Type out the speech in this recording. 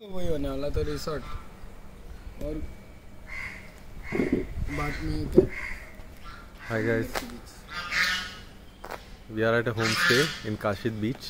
तो वही होने वाला तो था रिसोर्ट और बात में hi guys we are at home stay in Kashid beach